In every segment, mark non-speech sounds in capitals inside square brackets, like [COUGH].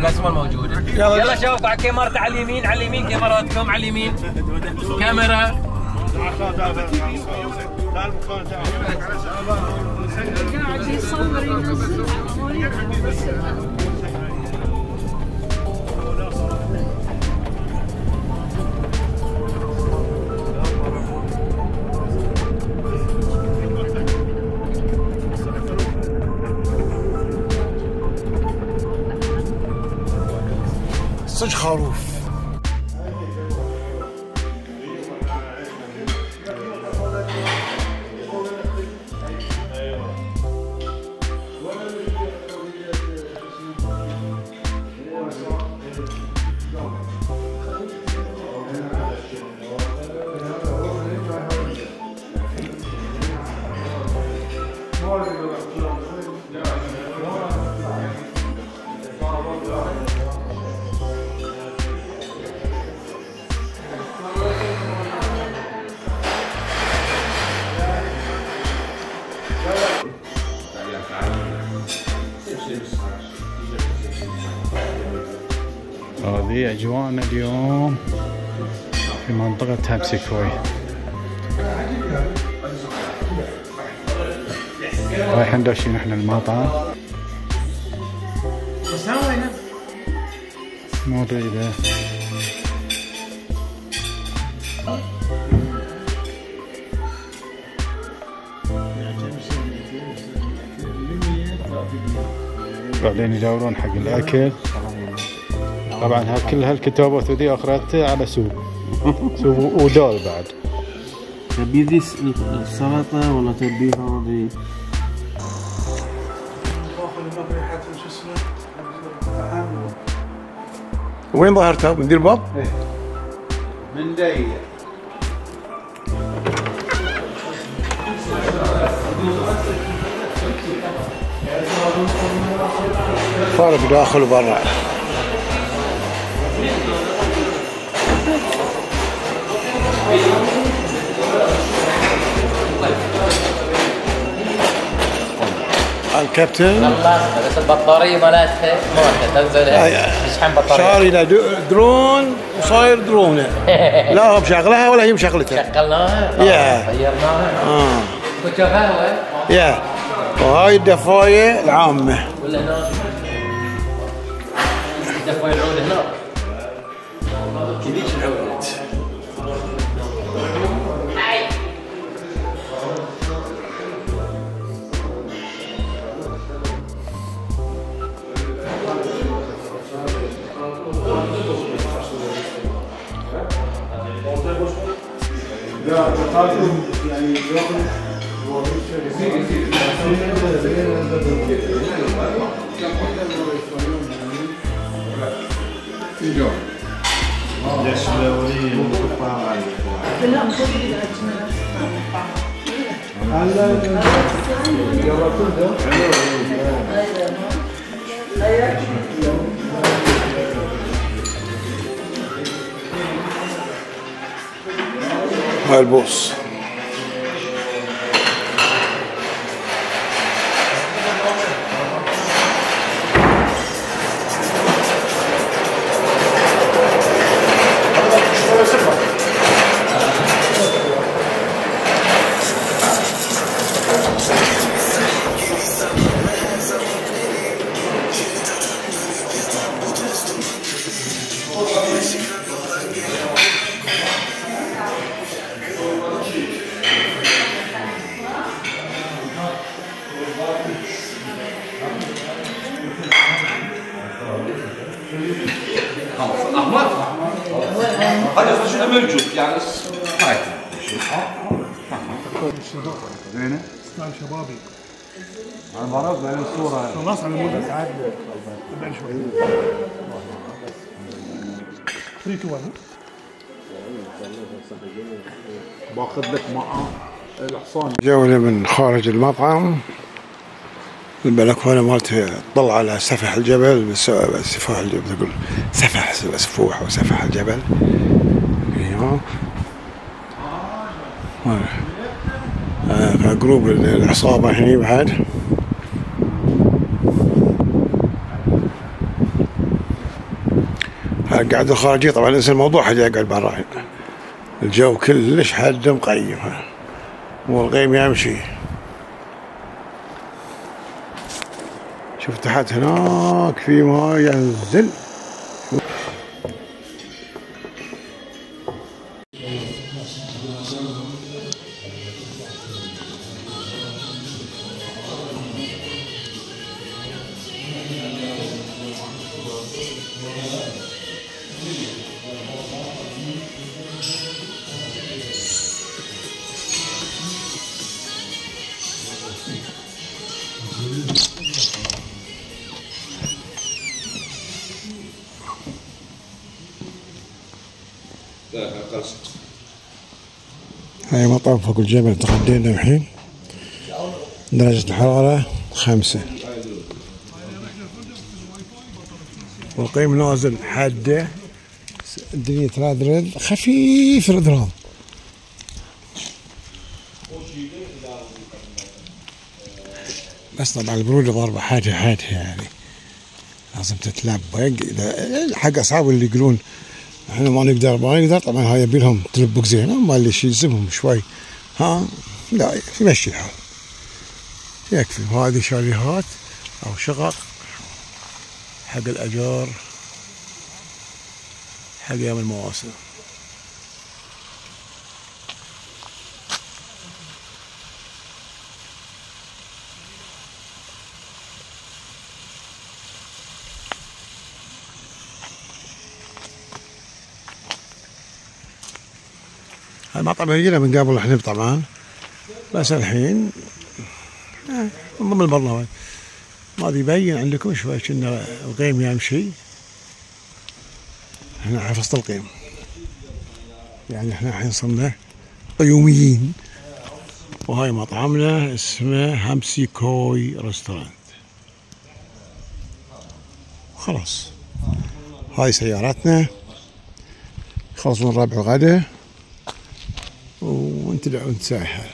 الاسماء الموجوده يلا. يلا شباب على كاميرات على اليمين على اليمين كاميراتكم على اليمين كاميرا قاعد هذه أجواءنا اليوم في منطقة هابسكوي رايحين داشين إحنا المطعم. مو بعيدة. بعدين يدورون حق الأكل. طبعا ها- كل هالكتابات ذي اخرتها على سوق. [LAUGHS] سوق ودول بعد. تبي ذي السلطة ولا تبي هذه؟ وين ظهرتها؟ مدير باب؟ من داية فرق داخل وبرا الكابتن. خلصت بس البطارية مالتها موتة تنزلها تشحن صار بطارية؟ إلى دو- درون وصاير درونة. [LAUGHS] لا هو بشغلها ولا هي مشغلتها. شغلناها؟ يا. غيرناها. آه. قهوه يا. وهاي الدفاية العامة. ولا هناك دفوا العود هناك هاي البوص هذا باخذ لك معه الحصان. جولة من خارج المطعم. البلكونة مالته تطل على سفح الجبل سفح الجبل. تقول سفح سفوح وسفح الجبل. أيوه. آه، آه، جروب العصابة هني بعد. آه، قاعد الخارجية طبعا انسى الموضوع حاجة قاعد برا الجو كلش حد مقيم. والغيم يمشي شوف تحت هناك في ماء ينزل فوق الجبل تغدينا الحين. درجة الحرارة خمسة. والقيم نازل حده الدنيا تراد رد خفيف رذران بس طبعا البرودة ضاربة حاجة حاجة يعني. لازم تتلبق. اذا حق أصحاب اللي يقولون إحنا ما نقدر ما نقدر. طبعا هاي يبي لهم تلبق زين اما اللي شي يلزمهم شوي. ها؟ لا يمشي الحال. يكفي. وهذه شاليهات أو شقق حق الأجار حق أيام المواسم. المطعم يجينا من قبل الحليب طبعا بس الحين آه، من ضمن البرنامج ما يبين عندكم شوي كنا القيم يمشي. إحنا فصل القيم. يعني إحنا الحين صرنا قيوميين. وهاي مطعمنا اسمه همسي كوي ريستورانت. خلاص. هاي سيارتنا. خلصنا الربع غدا. وانت وانت سايحة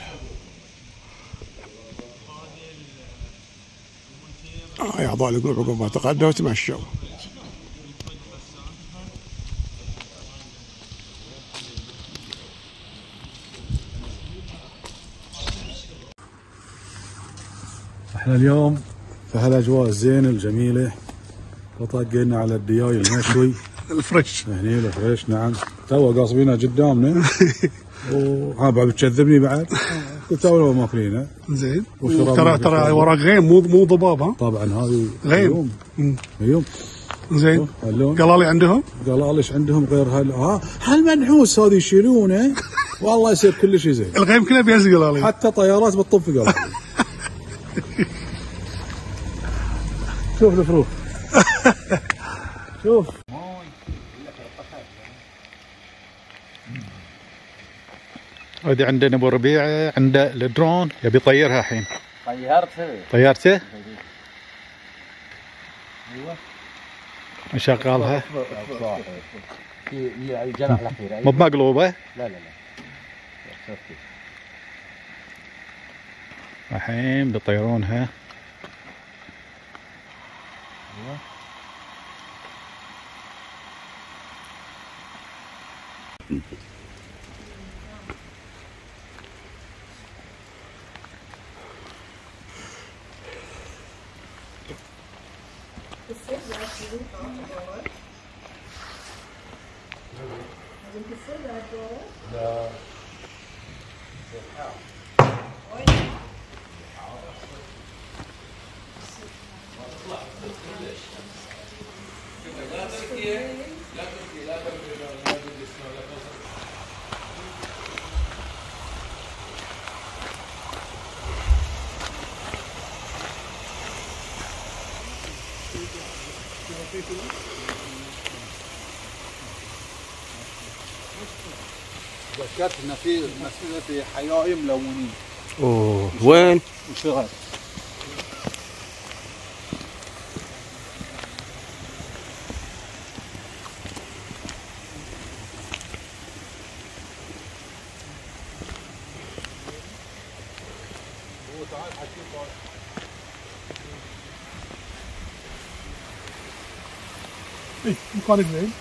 هاي اعضاء الجروب عقب ما تقدموا وتمشوا. إحنا اليوم في هالاجواء الزينة الجميلة وطاقينا على الدياي المشوي. [LAUGHS] الفريش. هني الفريش نعم. تو قاصبينها قدامنا. [LAUGHS] وها بعد بتكذبني [LAUGHS] بعد. قلت تو ماكلينه زين. وشراب ترى ترى. وراك غيم مو مو ضباب ها؟ طبعا هذه غيم. اليوم. زين. قلالي عندهم؟ قال ليش عندهم غير هال ها؟ هالمنحوس هذه يشيلونه؟ [LAUGHS] والله يصير كل شيء زين. الغيم كله بيهز قلالي حتى طيارات بتطب في قلب [LAUGHS] شوف الفروخ. شوف. هذه عندنا أبو ربيع عنده الدرون يبي يطيرها الحين. طيرته طيرته شغالها في الجناح الاخير مو بمقلوبة؟ لا لا لا. الحين بيطيرونها. Eleven here. ان في مسألة في حياء ملونين أوه وين؟ وشغل اي مكانك زين.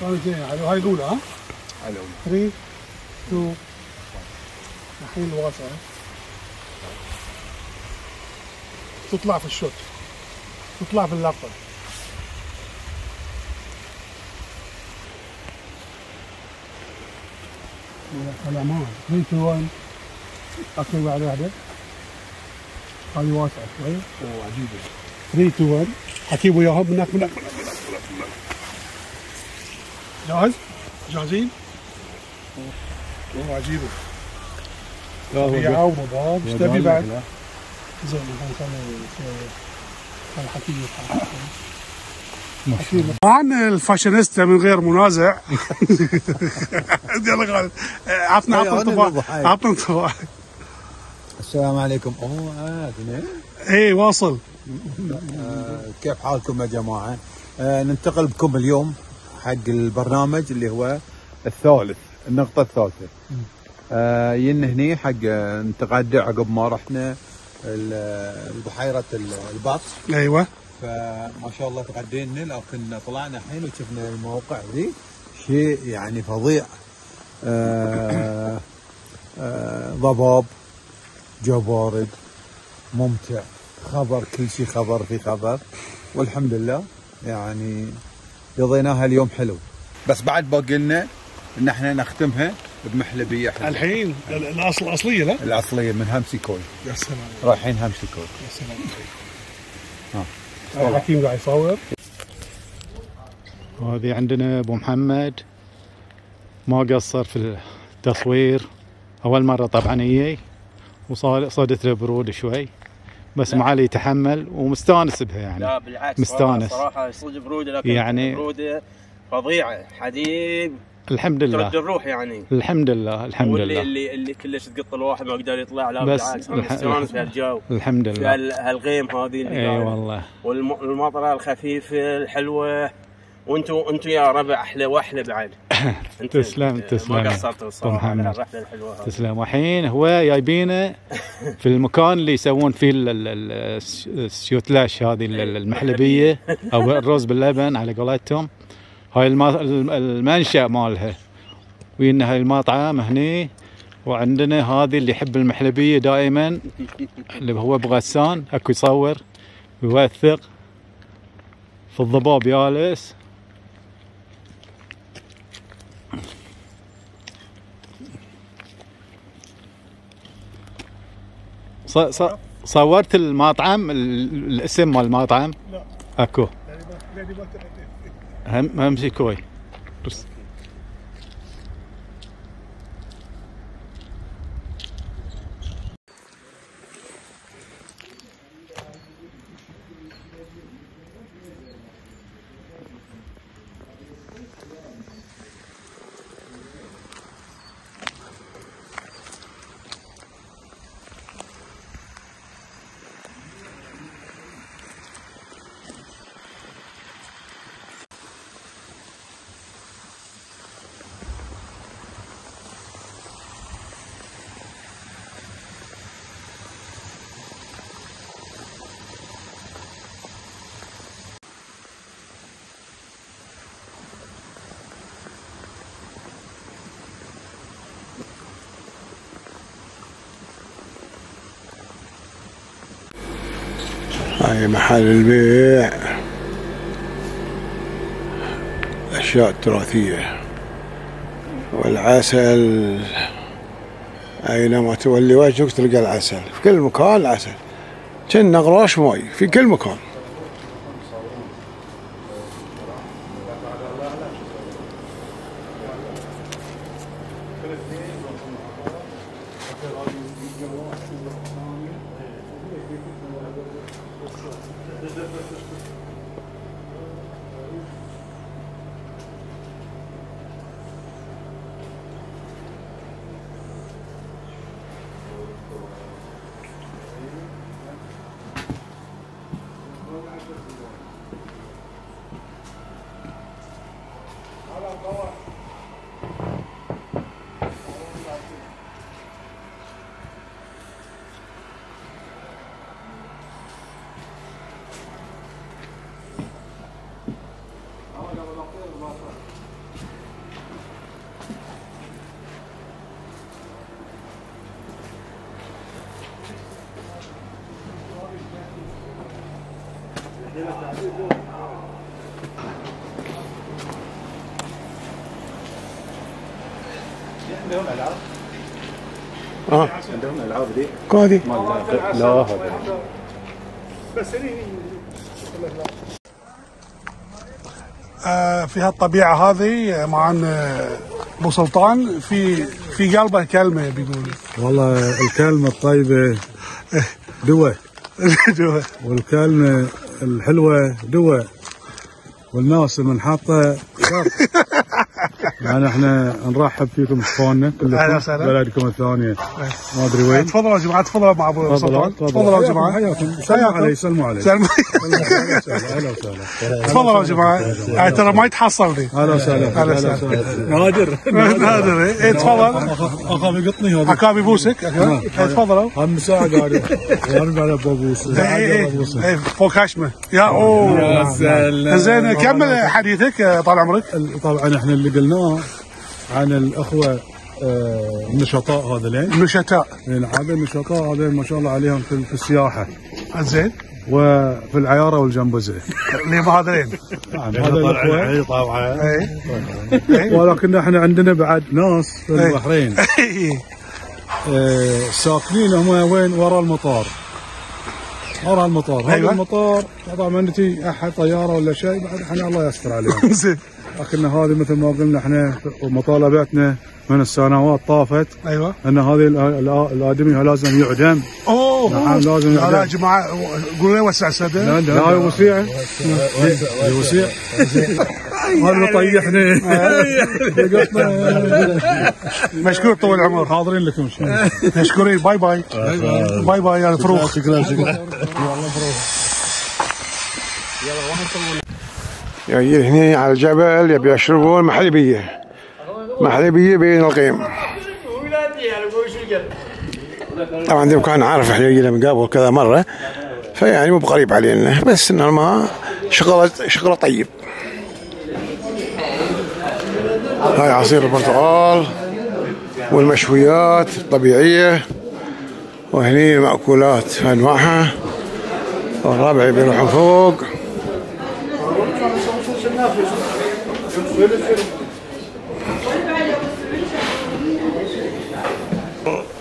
كانت زينه على هاي الأولى ها؟ على 3 2 الحين الواسعه تطلع في ال shot. تطلع في اللقطة. الامان 3 2 1 okay بعد واحدة هذه واسعه شوي وعجيبه 3 2 1 حكيب وياهم من هناك من هناك. جاهز؟ جاهزين؟ والله عجيبه. طبيعة ومضاد. إيش تبي بعد؟ زين الحين خلينا خلي حكيم. طبعا الفاشينيستا من غير منازع. [LAUGHS] يلا خالد عطنا عطنا انطباع. عطنا انطباع. السلام عليكم. أوه عاد اي واصل. كيف حالكم يا جماعة؟ آه ننتقل بكم اليوم حق البرنامج اللي هو الثالث. النقطة الثالثة. آه ين هني حق آه، نتغدى عقب ما رحنا ال- البحيرة ال- البط أيوه. فما شاء الله تغدينا لكن طلعنا الحين وشفنا الموقع ذي شيء يعني فظيع. آه آه ضباب جو بارد ممتع خبر كل شيء خبر في خبر. والحمد لله يعني قضيناها اليوم حلو. بس بعد باقي لنا إن إحنا نختمها بمحلبية حلوة. الحين ال- الاصل الأصلية لا؟ الأصلية من همسي كوي. يا سلام. رايحين همسي كوي. يا سلام. ها. الحكيم قاعد يصور. وهذه عندنا أبو محمد. ما قصر في التصوير. أول مرة طبعا يجي وصار صدت له برود شوي. بس ما عليه يتحمل ومستانس بها يعني. لا بالعكس. مستانس. صراحة صدق برودة لكن يعني- برودة فظيعة. حديد. الحمد ترد لله الروح يعني. الحمد لله الحمد واللي لله. اللي اللي كلش تقط الواحد ما يقدر يطلع لا بس بالعكس. أنا الح- مستانس بهالجو الحمد في لله. هال- هالغيم هذه اللي إي قاعدة. والله. والمطره الخفيفة الحلوة. وأنتم أنتم يا ربع أحلى وأحلى بعد. [LAUGHS] تسلم- تسلم ما قصرتوا الصراحة. الرحلة الحلوة هذه. تسلم. والحين هو جايبينه [LAUGHS] في المكان اللي يسوون فيه ال- ال- ال- الس- السيوتلاش هذه ال- ال- المحلبية أو الرز باللبن على قولتهم. هاي الم- الم- المنشأ مالها. وين هاي المطعم هني وعندنا هذه اللي يحب المحلبية دائما اللي هو بغسان أكو يصور ويوثق في الضباب ص- صورت المطعم ال- الاسم مال المطعم؟ لا. أكو. ما- ما تحكي. هم همسي كوي هاي محل البيع. أشياء تراثية. والعسل. أينما تولي وجهك تلقى العسل. في كل مكان العسل كنا غراش ماي. في كل مكان. آه. عندهم العاب ذي كودي لا هذا آه، في هالطبيعة هذه معنا أبو سلطان في في قلبه كلمة بيقول. والله الكلمة الطيبة [LAUGHS] دواء. والكلمة الحلوة دواء والناس المنحطة شر [LAUGHS] يعني إحنا نرحب فيكم اخواننا وسهلا. بلدكم الثانية. ما أدري وين. تفضلوا يا جماعة تفضلوا مع أبو سلطان. تفضلوا. يا جماعة. حياكم. سلموا. علي سلموا علي. سلام. أهلا وسهلا. تفضلوا يا جماعة. ترى ما يتحصل لي أهلا وسهلا. أهلا وسهلا. نادر. نادر. إيه، تفضل. اخاف يقطني هذا. عكابي بوسك إيه، تفضلوا. هم ساعة قاعد. وأنا على بابوس إيه، إيه، فوق هشمه يا أوه. يا سلام. زين كمل حديثك طال عمرك. طبعا إحنا اللي قلناه عن الأخوة آه، النشطاء هذولين نشتاء يعني هذا النشطاء هذا ما شاء الله عليهم في, في السياحة. زين. وفي العيارة والجمبزه اللي هذين يعني هذا الأخوة. طبعا إيه. ولكن إحنا عندنا بعد ناس في إيه. البحرين. إيه. آه، ساكنين هم وين؟ ورا المطار. ورا المطار. هذا أيوة. المطار طبعا ما نتي أحد طيارة ولا شيء بعد إحنا الله يستر عليهم. [LAUGHS] زين. لكن هذه مثل ما قلنا إحنا مطالبتنا من السنوات طافت. أيوه. إن هذه الآدمي لازم يعدم. أوه نعم، لازم لا لا يا يعدم. جماعة قولوا لي وسع صدر لا وسيع. وسيع. هذا اللي طيحني. [LAUGHS] مشكور طول العمر حاضرين لكم مشكورين. باي باي. bye bye يا فروخ شكرا شكرا. جايين هنا على الجبل يبي يشربون مهلبية. مهلبية بين الغيم. طبعا ده كان عارف إحنا جينا من قبل كذا مرة فيعني مو بقريب علينا بس إنه ما شغله شغله طيب. هاي عصير البرتقال والمشويات الطبيعية وهني المأكولات أنواعها والرابع بيروحوا فوق.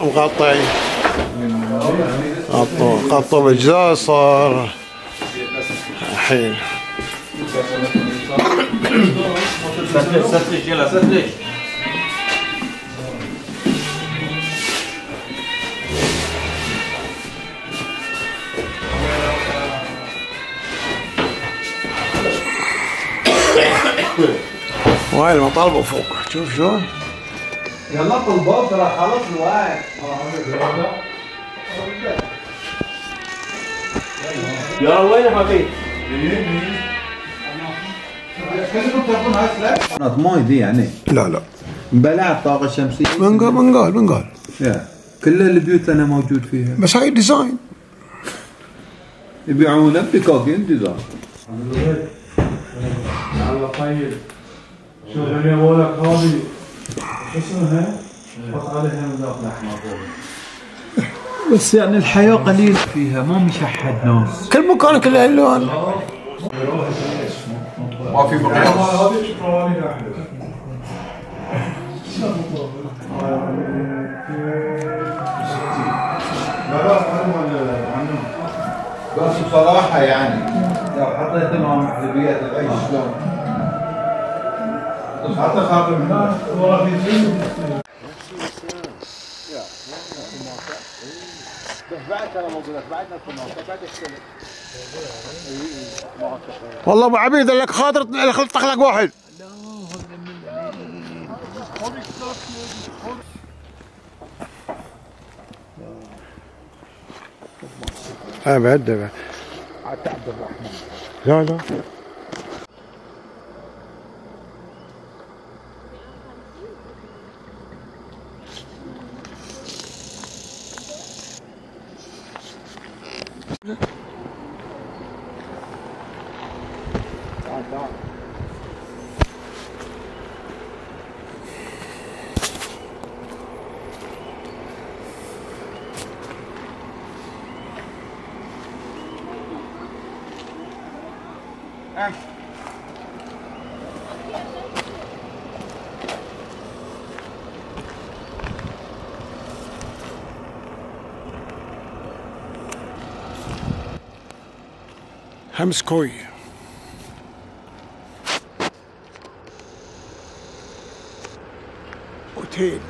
مقطع قطوا قطوا بالجزاز صار الحين وهاي المطالب فوق شوف شلون يلا طلبوا ترى خلص الوقت يلا وين يا حبيبي؟ ماي دي يعني. لا لا. بلع الطاقه الشمسيه من قال من قال من قال. كل البيوت أنا موجود فيها. بس هاي ديزاين يبيعونه بكوكين ديزاين بس يعني الحياة قليل فيها ما مشحد ناس. كل مكان كله الوان ما في مقياس بس بصراحة يعني. لو حطيت لهم محلبيات العيش شلون؟ حتى خاطر منها والله أبو عبيد لك خاطر طق لك واحد. ابد ابد لا لا. Хамской. Hotel.